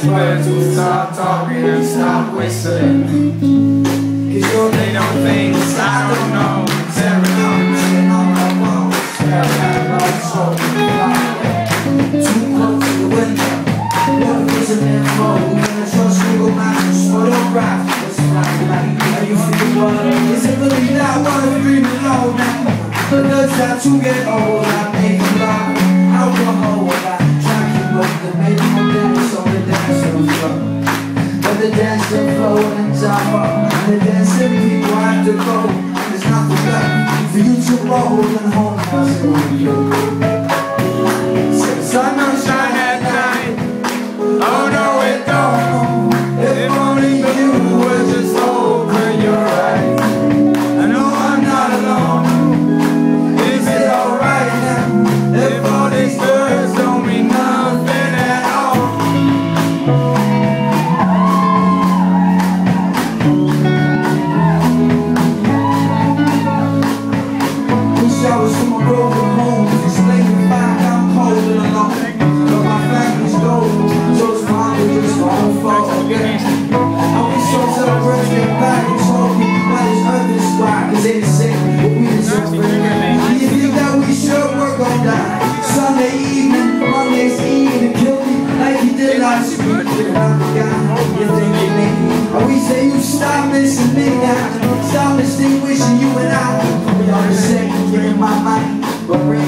his words stop talking and stop whistling. Cause you're don't think I don't know. Too close to the window. Is like how you feel. It really that what I'm dreaming of now? The nuts that to get old. road, for you to roll and Missing me now. Stop distinguishing you and I. We are the same in my mind But we're